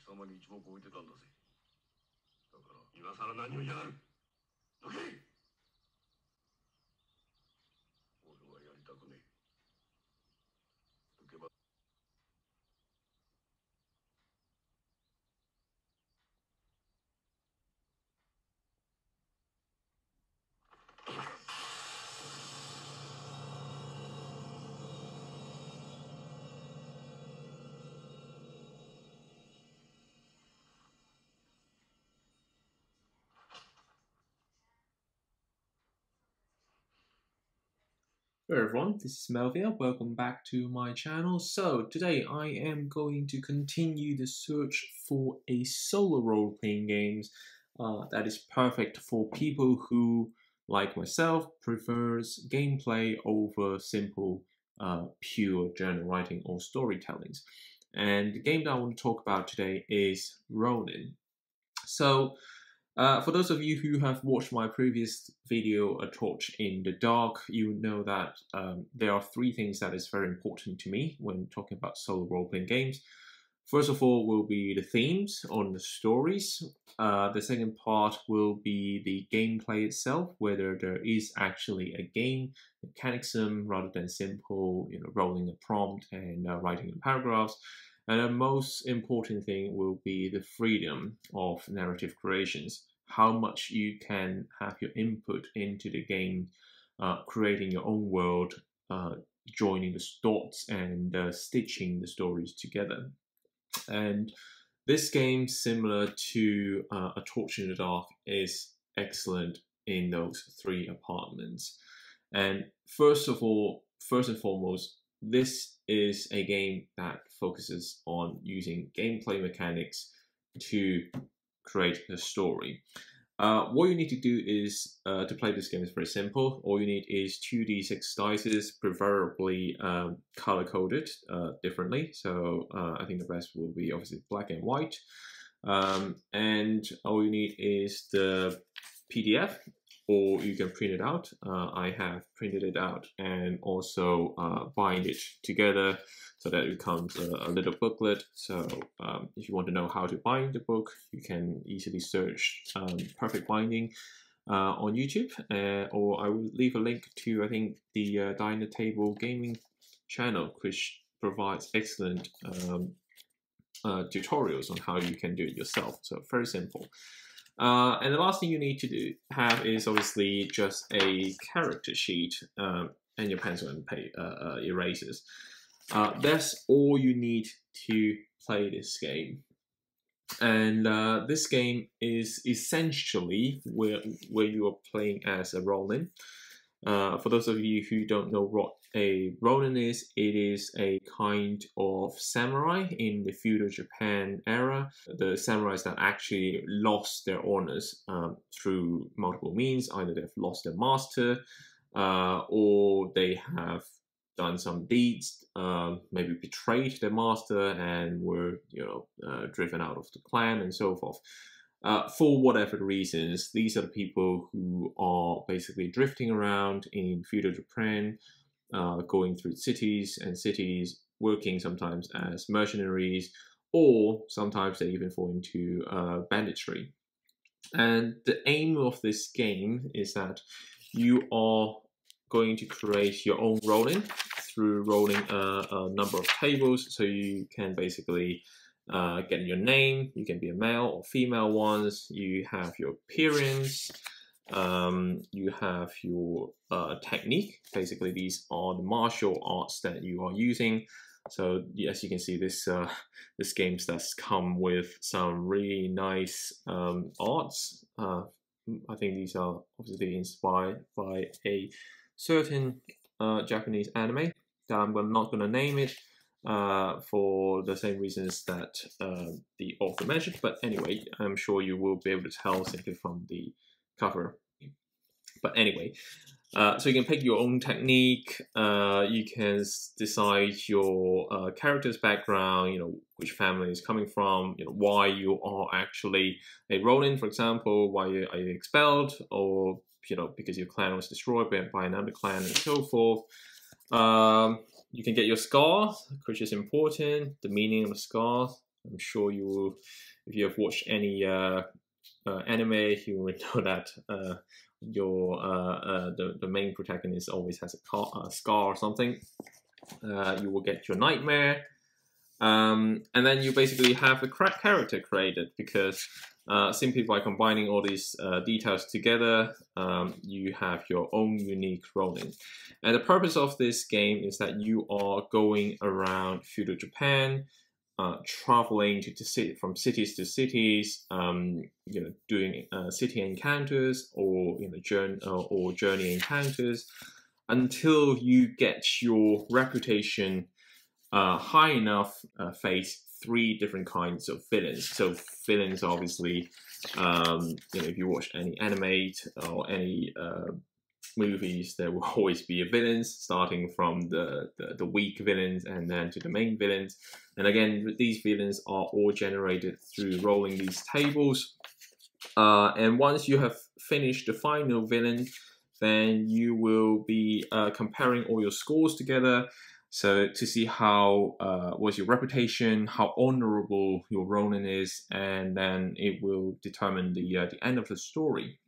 貴様に一目置いてたんだぜ。だから今さら何をやがる？どけ！Hello everyone, this is Melvia. Welcome back to my channel. So today I am going to continue the search for a solo role-playing games uh, that is perfect for people who, like myself, prefers gameplay over simple, uh, pure journal writing or storytellings. And the game that I want to talk about today is Ronin. So uh, for those of you who have watched my previous video, A Torch in the Dark, you know that um, there are three things that is very important to me when talking about solo role-playing games. First of all will be the themes on the stories. Uh, the second part will be the gameplay itself, whether there is actually a game mechanism rather than simple, you know, rolling a prompt and uh, writing paragraphs. And the most important thing will be the freedom of narrative creations, how much you can have your input into the game, uh, creating your own world, uh, joining the dots and uh, stitching the stories together. And this game, similar to uh, A Torch in the Dark, is excellent in those three apartments. And first of all, first and foremost, this is a game that focuses on using gameplay mechanics to create a story. Uh, what you need to do is, uh, to play this game is very simple. All you need is 2d6 dice, preferably um, color-coded uh, differently. So uh, I think the best will be obviously black and white. Um, and all you need is the PDF or you can print it out. Uh, I have printed it out and also uh, bind it together so that becomes a, a little booklet. So um, if you want to know how to bind the book, you can easily search um, perfect binding uh, on YouTube, uh, or I will leave a link to I think the uh, Table Gaming channel, which provides excellent um, uh, tutorials on how you can do it yourself. So very simple. Uh, and the last thing you need to do have is obviously just a character sheet um, and your pencil and uh, uh, erasers. Uh, that's all you need to play this game. And uh, this game is essentially where, where you are playing as a Ronin. Uh, for those of you who don't know what a Ronin is, it is a kind of samurai in the feudal Japan era. The samurais that actually lost their honors um, through multiple means. Either they've lost their master, uh, or they have done some deeds, uh, maybe betrayed their master and were, you know, uh, driven out of the clan and so forth uh, for whatever reasons, these are the people who are basically drifting around in feudal Japan, uh, going through cities and cities, working sometimes as mercenaries, or sometimes they even fall into uh, banditry. And the aim of this game is that you are going to create your own rolling through rolling a, a number of tables, so you can basically uh, getting your name. You can be a male or female ones. You have your appearance. Um, you have your uh, technique. Basically, these are the martial arts that you are using. So as you can see, this uh, this game does come with some really nice um, arts. Uh, I think these are obviously inspired by a certain uh, Japanese anime that I'm not going to name it uh, for the same reasons that uh, the author mentioned. But anyway, I'm sure you will be able to tell simply from the cover. But anyway, uh, so you can pick your own technique. Uh, you can decide your uh, character's background. You know which family is coming from. You know why you are actually a Ronin, for example. Why are you expelled, or you know because your clan was destroyed by, another clan, and so forth. Um, you can get your scars, which is important, the meaning of the scars, I'm sure you will, if you have watched any uh, uh, anime, you will know that uh, your uh, uh, the, the main protagonist always has a, car, a scar or something. Uh, you will get your nightmare. Um, and then you basically have a crack character created because uh, simply by combining all these uh, details together, um, you have your own unique Ronin. And the purpose of this game is that you are going around feudal Japan, uh, traveling to, to from cities to cities, um, you know, doing uh, city encounters or you know journey uh, or journey encounters, until you get your reputation high enough face three different kinds of villains. So villains, obviously, um, you know, if you watch any anime or any uh, movies, there will always be a villains, starting from the, the, the weak villains and then to the main villains. And again, these villains are all generated through rolling these tables. Uh, and once you have finished the final villain, then you will be uh, comparing all your scores together so to see how uh, was your reputation, how honorable your Ronin is, and then it will determine the uh, the end of the story.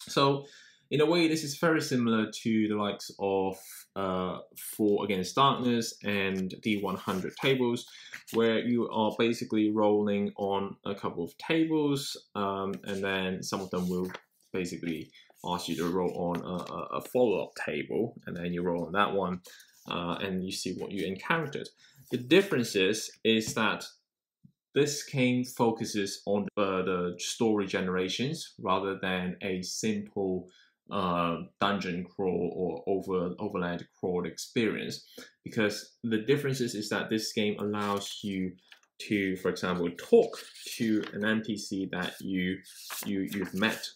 So in a way, this is very similar to the likes of uh, Four Against Darkness and D100 tables, where you are basically rolling on a couple of tables, um, and then some of them will basically ask you to roll on a, a follow-up table, and then you roll on that one uh, and you see what you encountered. The difference is, is that this game focuses on the story generations rather than a simple uh, dungeon crawl or over overland crawl experience. Because the difference is, is that this game allows you to, for example, talk to an NPC that you you you've met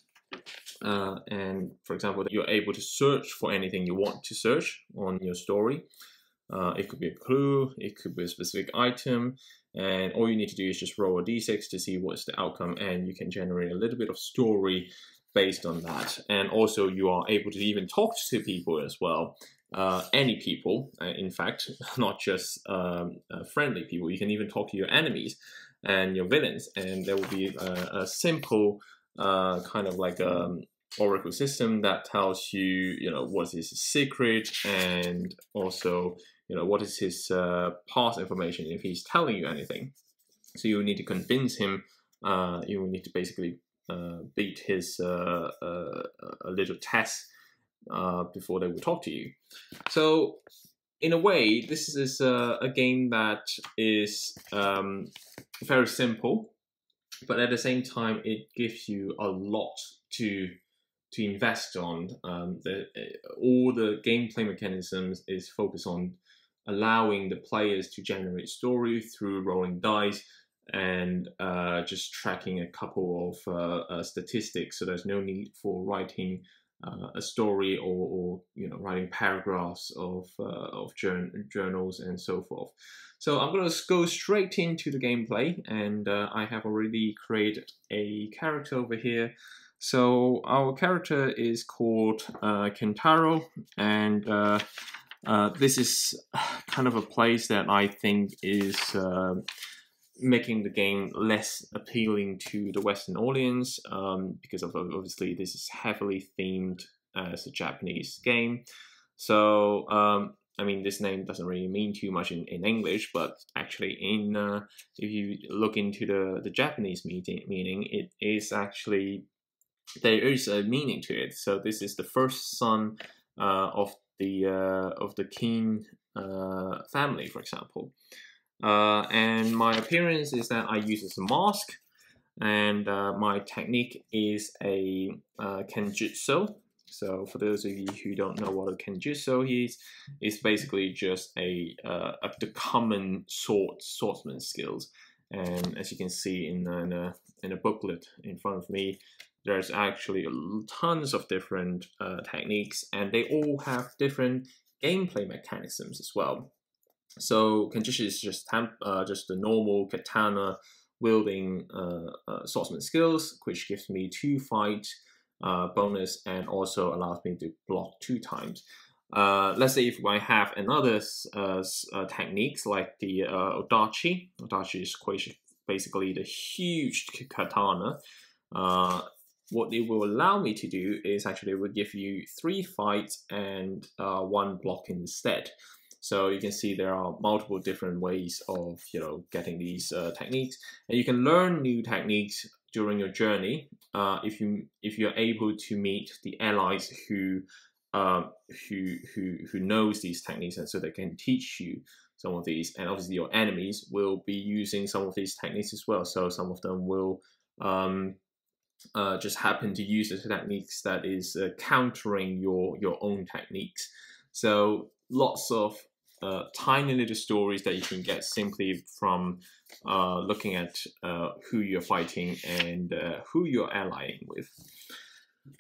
uh, and for example, you're able to search for anything you want to search on your story. Uh, it could be a clue, it could be a specific item, and all you need to do is just roll a d6 to see what's the outcome, and you can generate a little bit of story based on that. And also, you are able to even talk to people as well. Uh, any people, uh, in fact, not just um, uh, friendly people. You can even talk to your enemies and your villains, and there will be a, a simple uh, kind of like a um, Oracle system that tells you, you know, what is his secret and also, you know, what is his uh, past information if he's telling you anything. So you need to convince him. Uh, you need to basically uh, beat his uh, uh, a little test uh, before they will talk to you. So in a way, this is a, a game that is um, very simple but at the same time, it gives you a lot to to invest on. Um, the, all the gameplay mechanisms is focused on allowing the players to generate story through rolling dice and uh, just tracking a couple of uh, uh, statistics. So there's no need for writing uh, a story or, or, you know writing paragraphs of uh, of journals and so forth. So I'm going to go straight into the gameplay and uh, I have already created a character over here. So our character is called uh, Kentaro and uh, uh this is kind of a place that I think is uh, making the game less appealing to the Western audience um, because of obviously this is heavily themed as a Japanese game. So um, I mean, this name doesn't really mean too much in, in English, but actually, in uh, if you look into the, the Japanese meaning, meaning, it is actually there is a meaning to it. So this is the first son uh, of the uh, of the king uh, family, for example. Uh, and my appearance is that I use a mask, and uh, my technique is a kenjutsu. So for those of you who don't know what a kenjutsu is, it's basically just a, uh, a the common sword swordsman skills. And as you can see in a, in in a booklet in front of me, there's actually tons of different uh, techniques, and they all have different gameplay mechanisms as well. So kenjutsu is just uh, just the normal katana wielding uh, uh, swordsman skills, which gives me two fight uh, bonus and also allows me to block two times. Uh, let's say if I have another techniques like the Odachi, Odachi is basically the huge katana. Uh, what it will allow me to do is actually will give you three fights and uh, one block instead. So you can see there are multiple different ways of you know getting these uh, techniques, and you can learn new techniques during your journey uh, if you if you're able to meet the allies who uh, who who who knows these techniques and so they can teach you some of these. And obviously your enemies will be using some of these techniques as well. So some of them will um, uh, just happen to use the techniques that is uh, countering your your own techniques so lots of uh, tiny little stories that you can get simply from uh, looking at uh, who you're fighting and uh, who you're allying with.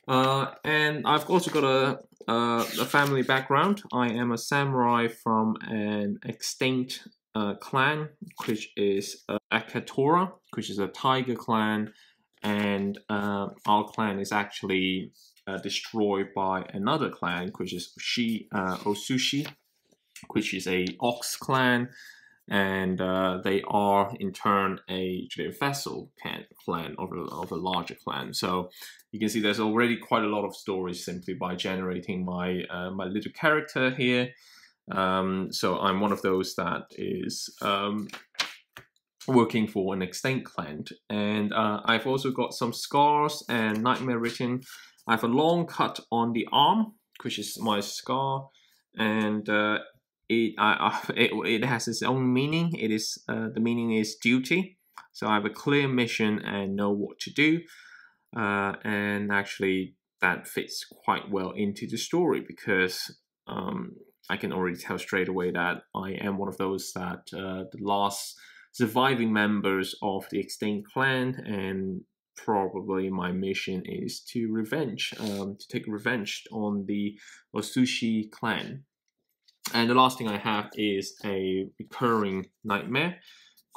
Uh, and I've also got a, uh, a family background. I am a samurai from an extinct clan, which is Akatora, which is a tiger clan, and our clan is actually destroyed by another clan, which is Shi Osushi which is a Ox clan, and uh, they are in turn a, a vassal clan of a, of a larger clan. So you can see there's already quite a lot of stories simply by generating my uh, my little character here. Um, so I'm one of those that is um, working for an extinct clan, and uh, I've also got some scars and nightmare written. I have a long cut on the arm, which is my scar, and uh, it, uh, it, it has its own meaning. It is uh, the meaning is duty. So I have a clear mission and know what to do, uh, and actually that fits quite well into the story because um, I can already tell straight away that I am one of those that uh, the last surviving members of the extinct clan, and probably my mission is to revenge, um, to take revenge on the Osushi clan. And the last thing I have is a recurring nightmare,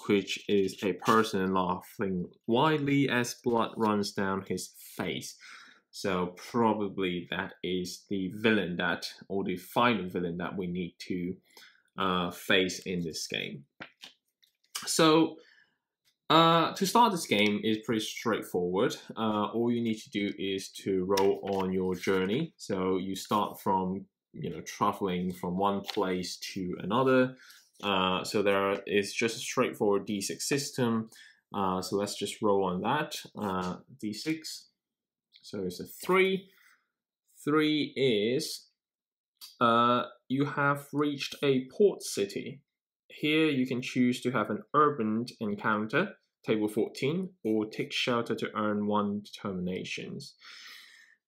which is a person laughing widely as blood runs down his face. So probably that is the villain that, or the final villain that we need to uh, face in this game. So uh, to start this game is pretty straightforward. Uh, all you need to do is to roll on your journey. So you start from you know traveling from one place to another. Uh, so there is just a straightforward D6 system. Uh, so let's just roll on that. Uh, D6. So it's a three. Three is uh, you have reached a port city. Here you can choose to have an urban encounter, table 14, or take shelter to earn one determinations.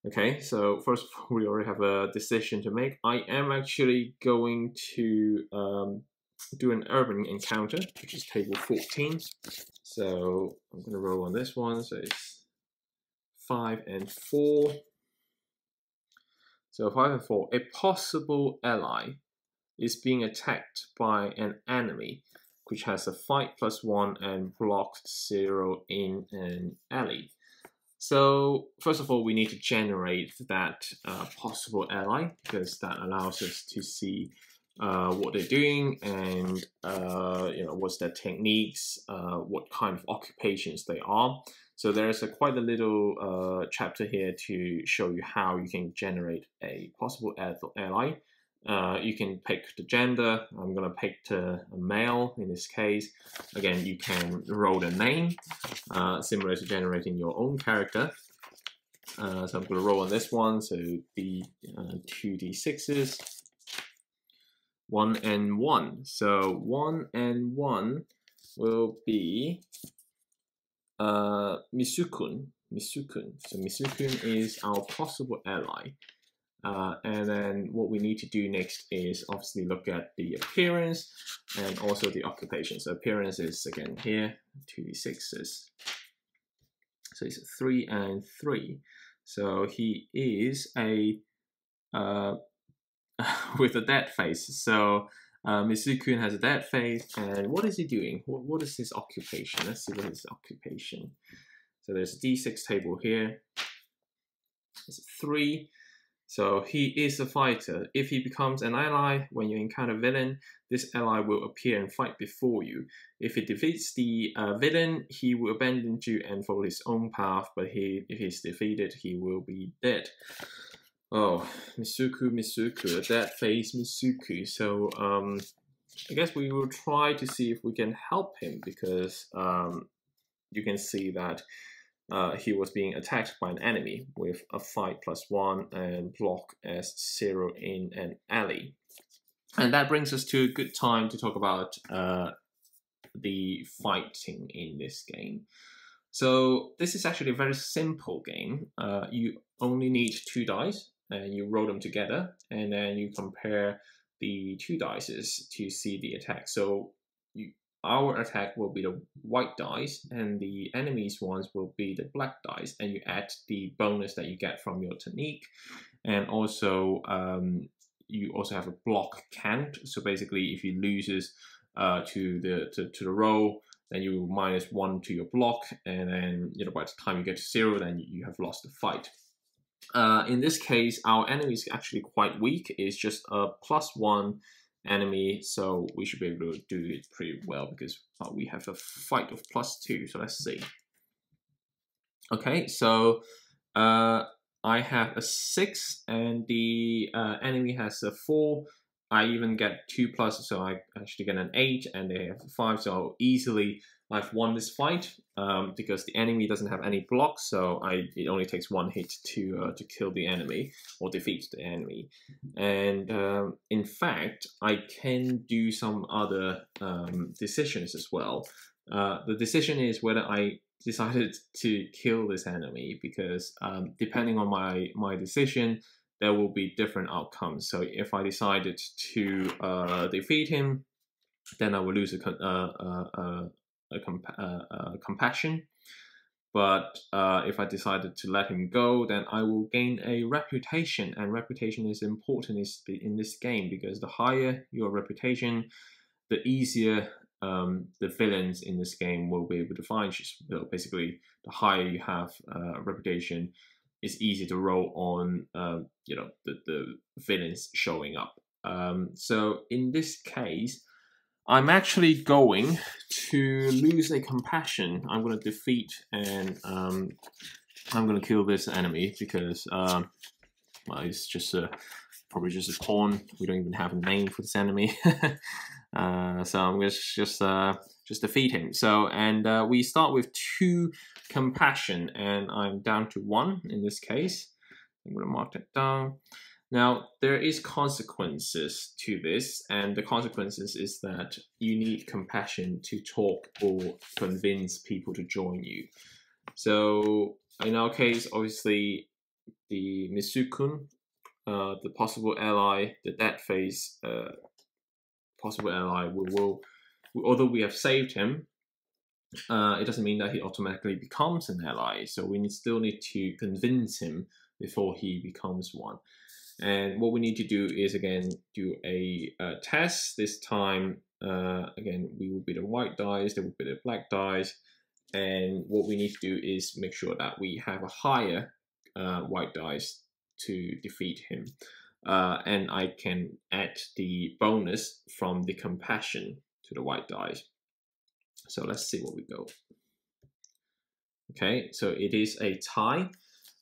Okay, so first of all, we already have a decision to make. I am actually going to um, do an urban encounter, which is table 14. So I'm going to roll on this one. So it's 5 and 4. So 5 and 4. A possible ally is being attacked by an enemy which has a fight plus 1 and blocked 0 in an ally. So first of all, we need to generate that uh, possible ally because that allows us to see uh, what they're doing and uh, you know what's their techniques, uh, what kind of occupations they are. So there's a quite a little uh, chapter here to show you how you can generate a possible ally. Uh, you can pick the gender. I'm going to pick the male in this case. Again, you can roll the name, uh, similar to generating your own character. Uh, so I'm going to roll on this one. So the uh, two d6s, one and one. So one and one will be uh, Misukun. Misukun. So Misukun is our possible ally. Uh, and then what we need to do next is obviously look at the appearance and also the occupation. So appearance is again here, 2d6s. So it's 3 and 3. So he is a uh, with a dead face. So uh, has a dead face, and what is he doing? What, what is his occupation? Let's see what his occupation. So there's a d6 table here. It's 3 So he is a fighter. If he becomes an ally, when you encounter a villain, this ally will appear and fight before you. If he defeats the uh, villain, he will abandon you and follow his own path, but he, if he's defeated, he will be dead. Oh, Misuku, Misuku, that face Misuku. So, um, I guess we will try to see if we can help him because um, you can see that uh, he was being attacked by an enemy with a fight plus one and block as zero in an alley. And that brings us to a good time to talk about uh, the fighting in this game. So this is actually a very simple game. Uh, you only need two dice and you roll them together and then you compare the two dices to see the attack. So our attack will be the white dice and the enemy's ones will be the black dice and you add the bonus that you get from your technique. And also um, you also have a block count. So basically if you loses uh, to the to, to the roll then you minus one to your block and then you know by the time you get to zero then you have lost the fight. Uh, in this case our enemy is actually quite weak. It's just a plus one enemy, so we should be able to do it pretty well because uh, we have a fight of plus two. So let's see. Okay, so uh, I have a six and the uh, enemy has a four. I even get two plus, so I actually get an eight and they have five, so I'll easily I've won this fight um, because the enemy doesn't have any blocks, so I it only takes one hit to uh, to kill the enemy or defeat the enemy. And um, in fact, I can do some other um, decisions as well. Uh, the decision is whether I decided to kill this enemy because um, depending on my my decision, there will be different outcomes. So if I decided to uh, defeat him, then I will lose a, uh, uh, uh a, comp uh, compassion. But uh, if I decided to let him go, then I will gain a reputation, and reputation is important in this game because the higher your reputation, the easier um, the villains in this game will be able to find you. So basically, the higher you have uh, reputation, it's easy to roll on, uh, you know, the, the villains showing up. Um, so in this case, I'm actually going to lose a compassion. I'm going to defeat and um, I'm going to kill this enemy because um, well, it's just a, probably just a pawn. We don't even have a name for this enemy. uh, so I'm going to just uh, just defeat him. So and uh, we start with two compassion and I'm down to one in this case. I'm going to mark that down. Now, there is consequences to this, and the consequences is that you need compassion to talk or convince people to join you. So, in our case, obviously, the Misukun, uh, the possible ally, the dead face, uh, possible ally, we will, although we have saved him, uh, it doesn't mean that he automatically becomes an ally. So we need, still need to convince him before he becomes one. And what we need to do is again do a, a test. This time, uh, again, we will be the white dice, there will be the black dice. And what we need to do is make sure that we have a higher uh, white dice to defeat him. Uh, and I can add the bonus from the compassion to the white dice. So let's see what we go. Okay, so it is a tie.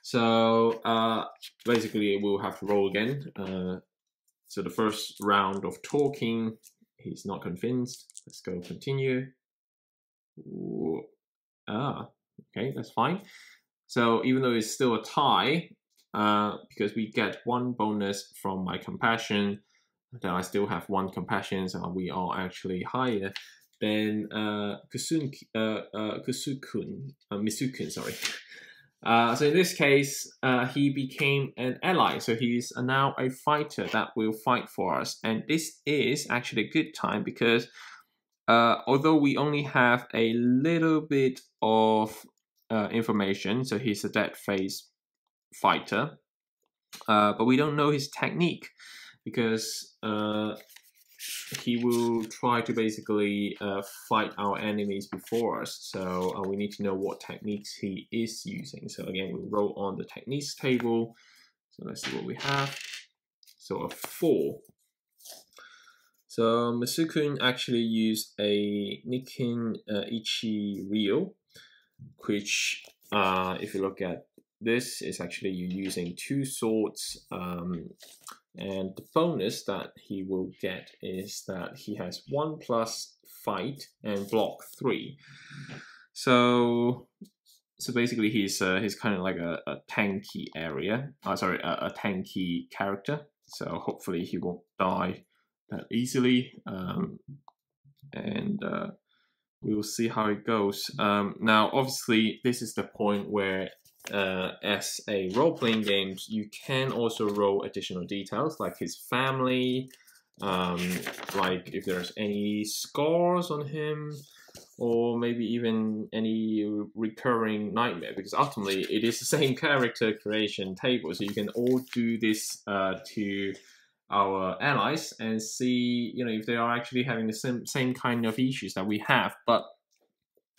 So uh, basically, we'll have to roll again. Uh, so the first round of talking, he's not convinced. Let's go continue. Ooh. Ah, okay, that's fine. So even though it's still a tie, uh, because we get one bonus from my compassion, then I still have one compassion, so we are actually higher than uh, Kusun, uh, uh, Kusukun, uh, Misukun, sorry. Uh, so in this case, uh, he became an ally. So he's now a fighter that will fight for us. And this is actually a good time because uh, although we only have a little bit of uh, information, so he's a dead face fighter, uh, but we don't know his technique because uh, he will try to basically uh, fight our enemies before us. So uh, we need to know what techniques he is using. So again, we roll on the techniques table. So let's see what we have. So a four. So Masukun actually used a Niten uh, Ichi Ryu, which uh, if you look at this is actually you using two swords um, and the bonus that he will get is that he has one plus fight and block three. So so basically he's uh, he's kind of like a, a tanky area uh, sorry a, a tanky character. So hopefully he won't die that easily um, and uh, we will see how it goes. Um, now obviously this is the point where uh, as a role-playing game, you can also roll additional details like his family, um, like if there's any scars on him, or maybe even any recurring nightmare. Because ultimately, it is the same character creation table, so you can all do this uh, to our allies and see, you know, if they are actually having the same same kind of issues that we have. But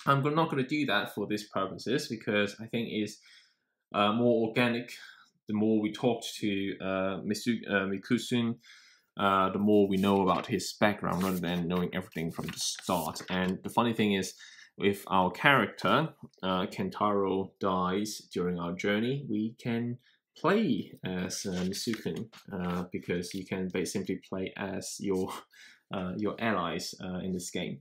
I'm not going to do that for these purposes because I think it's uh, more organic. The more we talk to uh, Misu, uh, Mikusun, uh, the more we know about his background rather than knowing everything from the start. And the funny thing is, if our character, uh, Kentaro, dies during our journey, we can play as uh, Misukun uh, because you can simply play as your uh, your allies uh, in this game.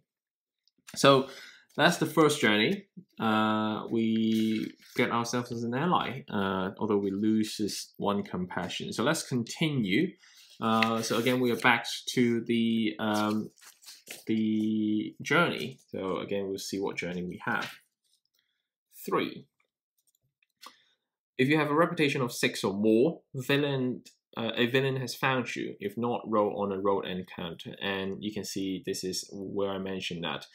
So that's the first journey. Uh, we get ourselves as an ally, uh, although we lose this one compassion. So let's continue. Uh, so again, we are back to the um, the journey. So again, we'll see what journey we have. Three. If you have a reputation of six or more, villain uh, a villain has found you. If not, roll on a road encounter. And you can see this is where I mentioned that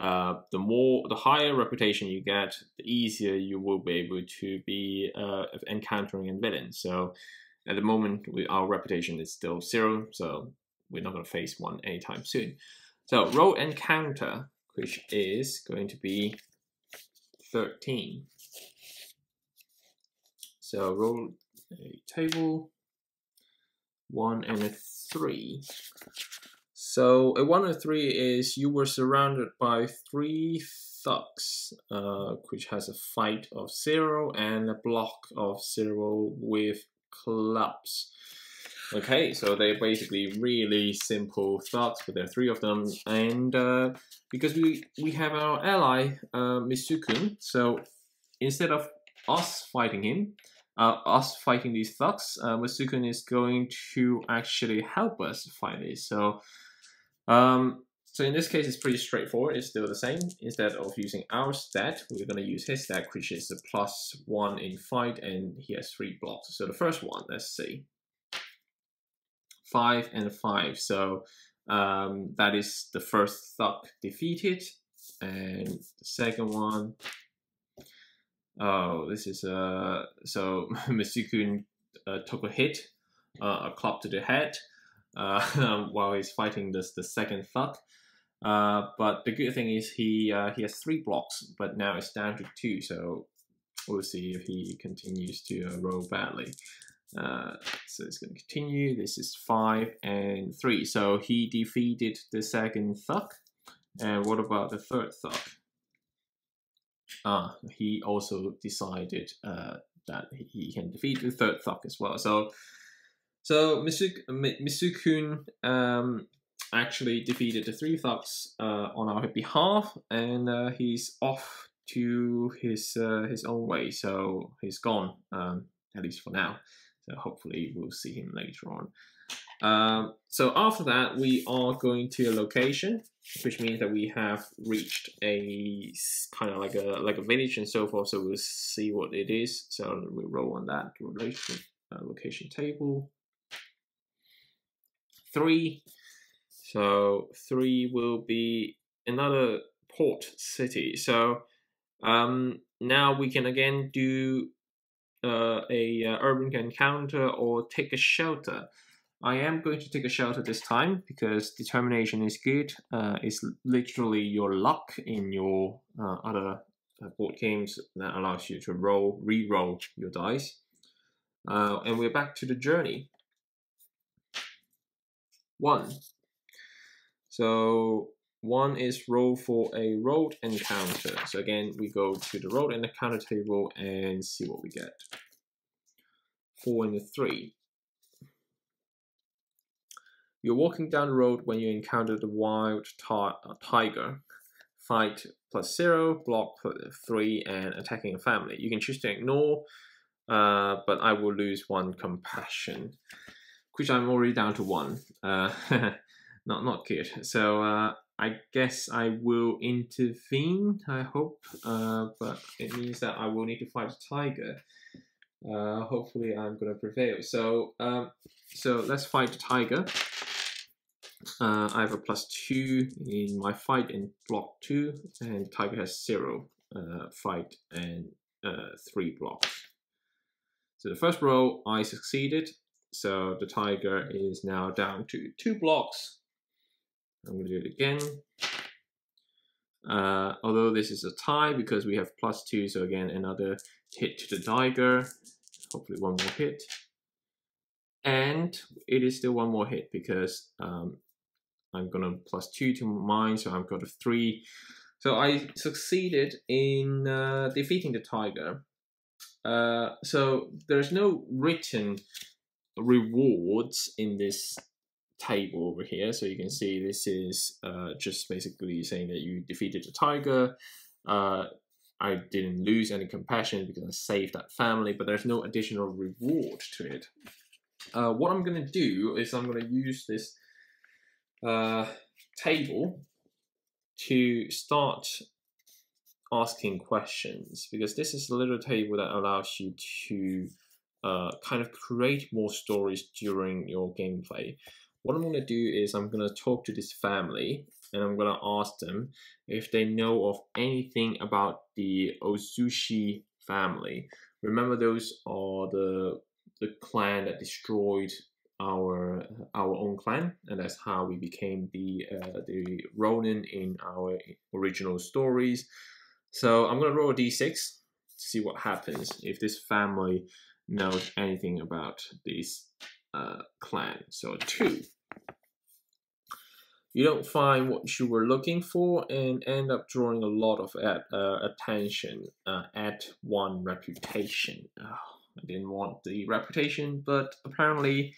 uh, the more, the higher reputation you get, the easier you will be able to be uh, encountering a villain. So at the moment, we, our reputation is still zero, so we're not going to face one anytime soon. So roll encounter, which is going to be 13. So roll a table, one and a three. So a one and three is you were surrounded by three thugs, uh, which has a fight of zero and a block of zero with clubs. Okay, so they're basically really simple thugs, but there are three of them, and uh, because we we have our ally uh, Misukun, so instead of us fighting him, uh, us fighting these thugs, uh, Misukun is going to actually help us fight this. So um, so in this case, it's pretty straightforward. It's still the same. Instead of using our stat, we're going to use his stat, which is a plus one in fight, and he has three blocks. So the first one, let's see, five and five. So um, that is the first thug defeated, and the second one. Oh, this is uh so Misukun uh, took a hit, uh, a club to the head while he's fighting this the second thug. Uh, but the good thing is he uh, he has three blocks, but now it's down to two. So we'll see if he continues to uh, roll badly. Uh, so it's going to continue. This is five and three. So he defeated the second thug. And what about the third thug? Ah, he also decided uh, that he can defeat the third thug as well. So so Misukun um, actually defeated the three thugs uh, on our behalf, and uh, he's off to his uh, his own way. So he's gone, um, at least for now. So hopefully we'll see him later on. Um, so after that, we are going to a location, which means that we have reached a kind of like a like a village and so forth. So we'll see what it is. So we roll on that relation uh, location table three. So three will be another port city. So um, now we can again do uh, a uh, urban encounter or take a shelter. I am going to take a shelter this time because determination is good. Uh, it's literally your luck in your uh, other uh, board games that allows you to roll, re-roll your dice. Uh, and we're back to the journey. One. So one is roll for a road encounter. So again, we go to the road and encounter table and see what we get. Four and a three. You're walking down the road when you encounter the wild uh, tiger. Fight plus zero, block three, and attacking a family. You can choose to ignore, uh, but I will lose one compassion, which I'm already down to one. Uh, not not good. So uh, I guess I will intervene. I hope, uh, but it means that I will need to fight a tiger. Uh, hopefully, I'm gonna prevail. So, um, so let's fight the tiger. Uh, I have a plus two in my fight in block two, and tiger has zero uh, fight and uh, three blocks. So the first row I succeeded, so the tiger is now down to two blocks. I'm going to do it again. Uh, although this is a tie because we have plus two, so again another hit to the tiger. Hopefully one more hit. And it is still one more hit because um, I'm gonna plus two to mine, so I've got a three. So I succeeded in uh, defeating the tiger. Uh, so there's no written rewards in this table over here. So you can see this is uh, just basically saying that you defeated the tiger. Uh, I didn't lose any compassion because I saved that family, but there's no additional reward to it. Uh, what I'm going to do is I'm going to use this uh, table to start asking questions because this is a little table that allows you to uh, kind of create more stories during your gameplay. What I'm going to do is I'm going to talk to this family and I'm going to ask them if they know of anything about the Ozushi family. Remember those are the the clan that destroyed our our own clan, and that's how we became the uh, the Ronin in our original stories. So I'm gonna roll a d6 to see what happens if this family knows anything about this uh, clan. So two. You don't find what you were looking for and end up drawing a lot of uh, attention uh, at one reputation. Oh, I didn't want the reputation, but apparently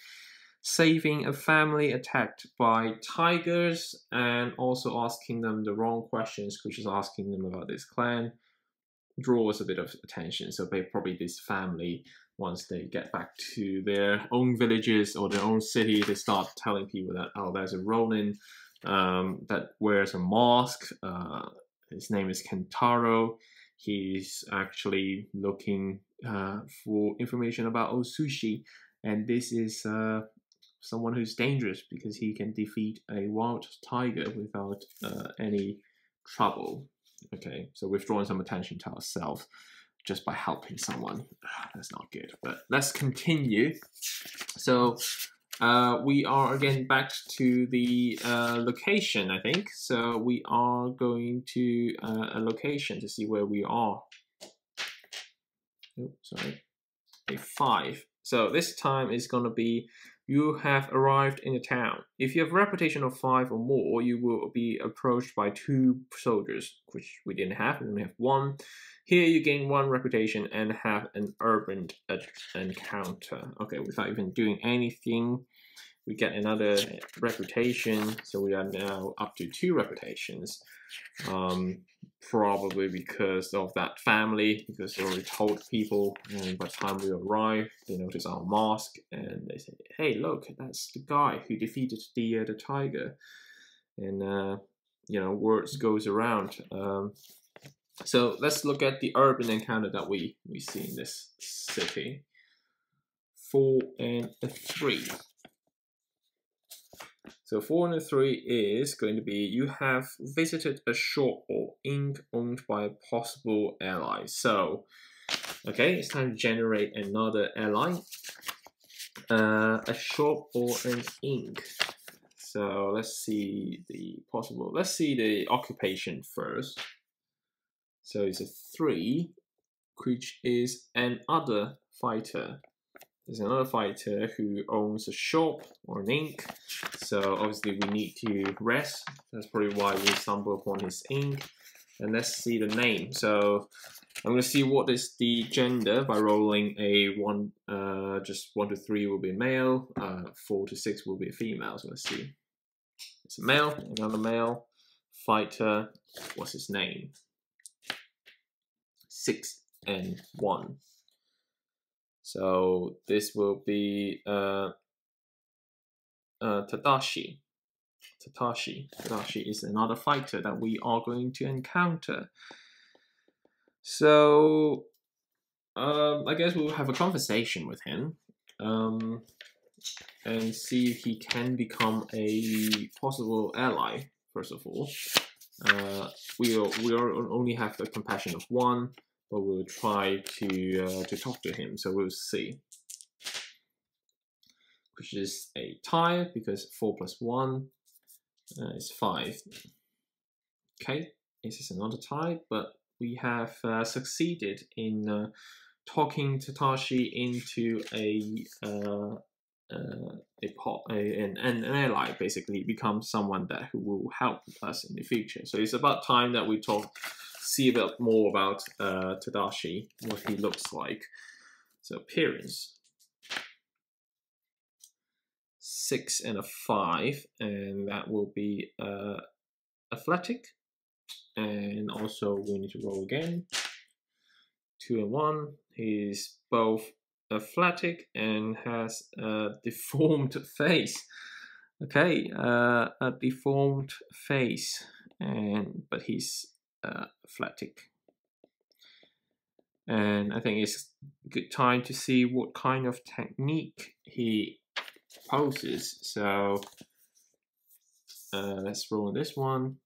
saving a family attacked by tigers and also asking them the wrong questions, which is asking them about this clan, draws a bit of attention. So they probably this family, once they get back to their own villages or their own city, they start telling people that oh, there's a Ronin um, that wears a mask. Uh, his name is Kentaro. He's actually looking uh, for information about Osushi. and this is uh, someone who's dangerous because he can defeat a wild tiger without uh, any trouble. Okay, so we've drawn some attention to ourselves just by helping someone. That's not good, but let's continue. So uh, we are again back to the uh, location, I think. So we are going to uh, a location to see where we are. Oh, sorry, a five. So this time is going to be you have arrived in a town. If you have reputation of five or more, you will be approached by two soldiers, which we didn't have. We only have one. Here you gain one reputation and have an urban encounter. Okay, without even doing anything, we get another reputation. So we are now up to two reputations. Um, probably because of that family, because they already told people, and by the time we arrive, they notice our mask, and they say, "Hey, look, that's the guy who defeated the uh, the tiger," and uh, you know, words goes around. Um, so let's look at the urban encounter that we we see in this city. Four and a three. So 403 is going to be you have visited a shop or ink owned by a possible ally. So, okay, it's time to generate another ally. Uh, a shop or an ink. So let's see the possible. Let's see the occupation first. So it's a three, which is an other fighter. There's another fighter who owns a shop or an ink. So obviously we need to rest. That's probably why we stumble upon his ink. And let's see the name. So I'm to see what is the gender by rolling a one, uh, just one to three will be male, uh, four to six will be a female. So let's see. It's a male, another male fighter. What's his name? Six and one. So this will be uh, uh, Tadashi. Tadashi. Tadashi is another fighter that we are going to encounter. So um, I guess we'll have a conversation with him um, and see if he can become a possible ally. First of all, uh, we'll we only have the compassion of one, but we'll try to uh, to talk to him. So we'll see. Which is a tie because four plus one uh, is five. Okay, this is another tie, but we have uh, succeeded in uh, talking Tadashi into a uh, uh, a, a an, an ally basically become someone that who will help us in the future. So it's about time that we talk, see a bit more about uh, Tadashi, what he looks like. So appearance, six and a five, and that will be uh, athletic and also we need to roll again. Two and one. He's both athletic and has a deformed face. Okay, uh, a deformed face, and but he's uh. And I think it's good time to see what kind of technique he poses. So uh, let's roll this one.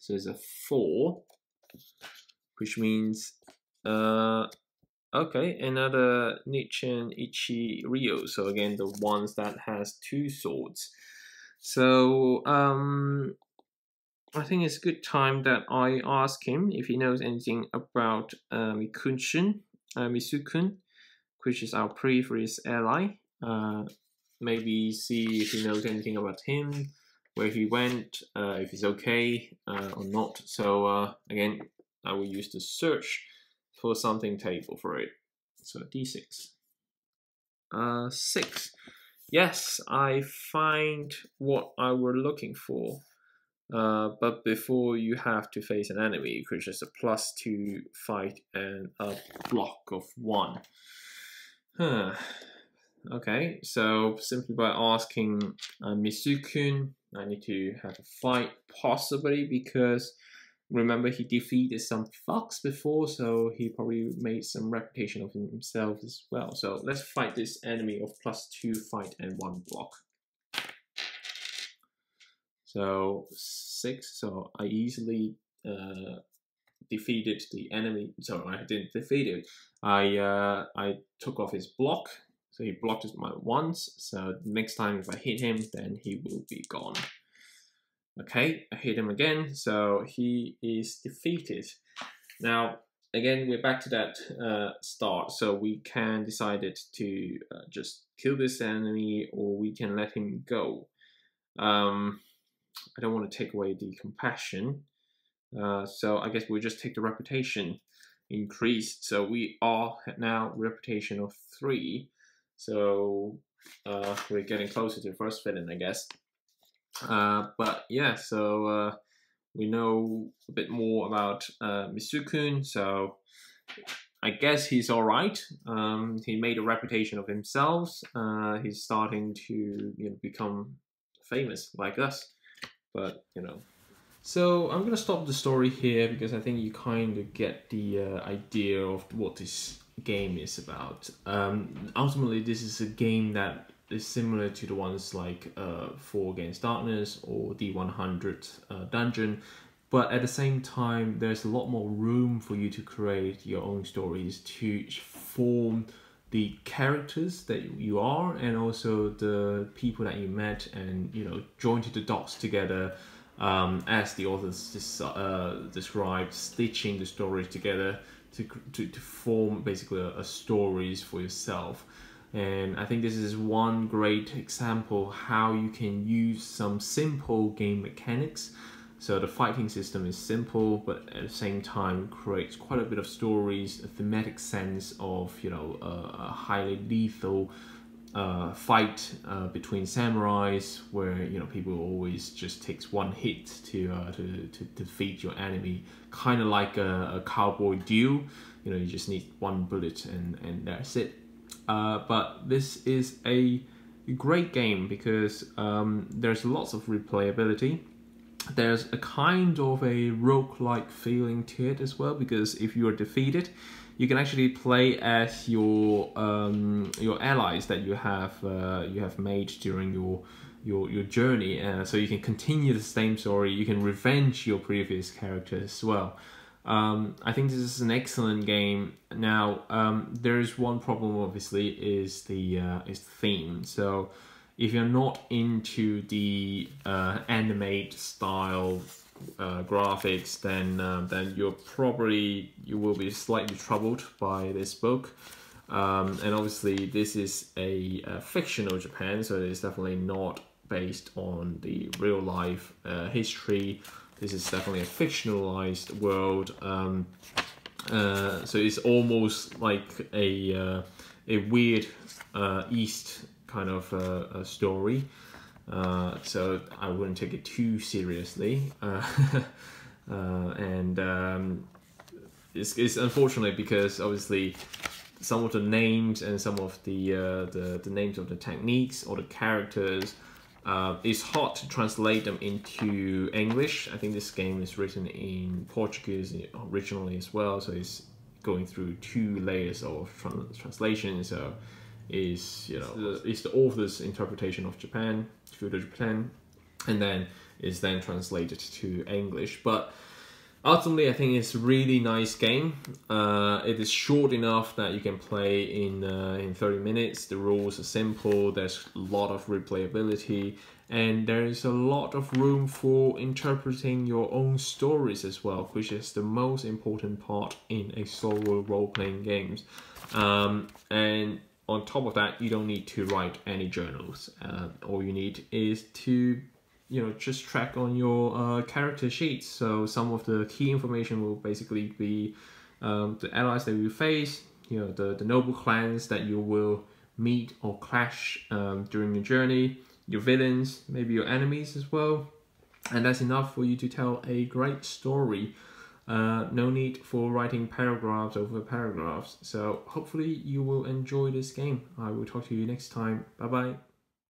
So it's a 4, which means, uh, okay, another Niten Ichi Ryu. So again, the ones that has two swords. So, um, I think it's a good time that I ask him if he knows anything about uh, Mikunshin, uh, Misukun, which is our previous ally. Uh, maybe see if he knows anything about him where he went, uh, if he's okay uh, or not. So uh, again, I will use the search for something table for it. So d6. Uh, 6. Yes, I find what I were looking for. Uh, but before you have to face an enemy, which is a plus 2 fight and a block of 1. Huh. Okay, so simply by asking uh, Misukun, I need to have a fight, possibly because remember he defeated some fox before, so he probably made some reputation of himself as well. So let's fight this enemy of plus two fight and one block. So six, so I easily uh, defeated the enemy. Sorry, I didn't defeat it. I uh, I took off his block so he blocked my once, so next time if I hit him, then he will be gone. Okay, I hit him again, so he is defeated. Now, again, we're back to that uh, start, so we can decide it to uh, just kill this enemy or we can let him go. Um, I don't want to take away the compassion, uh, so I guess we'll just take the reputation increase. So we are now reputation of 3. So uh, we're getting closer to first villain, I guess. Uh, but yeah, so uh, we know a bit more about uh, Misukun, so I guess he's all right. Um, he made a reputation of himself. Uh, he's starting to you know, become famous like us, but you know. So I'm gonna stop the story here because I think you kind of get the uh, idea of what this game is about. Um, ultimately, this is a game that is similar to the ones like uh, Four Against Darkness or D100 uh, Dungeon, but at the same time, there's a lot more room for you to create your own stories to form the characters that you are and also the people that you met and you know join the dots together um, as the authors uh, described stitching the stories together to to, to form basically a, a stories for yourself. And I think this is one great example how you can use some simple game mechanics. So the fighting system is simple, but at the same time creates quite a bit of stories, a thematic sense of you know a, highly lethal uh, fight uh, between samurais, where you know people always just takes one hit to uh, to, to defeat your enemy, kind of like a, a cowboy duel. You know, you just need one bullet and and that's it. Uh, but this is a great game because um, there's lots of replayability. There's a kind of a rogue-like feeling to it as well because if you are defeated, you can actually play as your um, your allies that you have uh, you have made during your your your journey. Uh, so you can continue the same story. You can revenge your previous characters as well. Um, I think this is an excellent game. Now, um, there is one problem, obviously, is the uh, is the theme. So, if you're not into the uh, style uh, graphics, then uh, then you're probably you will be slightly troubled by this book. Um, and obviously, this is a, a, fictional Japan, so it's definitely not based on the real life uh, history this is definitely a fictionalized world. Um, uh, so it's almost like a uh, a weird uh, East kind of uh, story. Uh, so I wouldn't take it too seriously. Uh, and um, it's, it's unfortunate because obviously some of the names and some of the, the, the names of the techniques or the characters uh, it's hard to translate them into English. I think this game is written in Portuguese originally as well, so it's going through two layers of translation. So is you know it's the author's interpretation of Japan, feudal Japan, and then is then translated to English. But ultimately I think it's a really nice game. Uh, it is short enough that you can play in uh, in 30 minutes. The rules are simple. There's a lot of replayability and there is a lot of room for interpreting your own stories as well, which is the most important part in a solo role-playing games. Um, and on top of that, you don't need to write any journals. Uh, all you need is to you know just track on your uh, character sheets. So some of the key information will basically be um, the allies that you face, you know the the noble clans that you will meet or clash um, during your journey, your villains, maybe your enemies as well, and that's enough for you to tell a great story. Uh, no need for writing paragraphs over paragraphs. So hopefully you will enjoy this game. I will talk to you next time. Bye bye.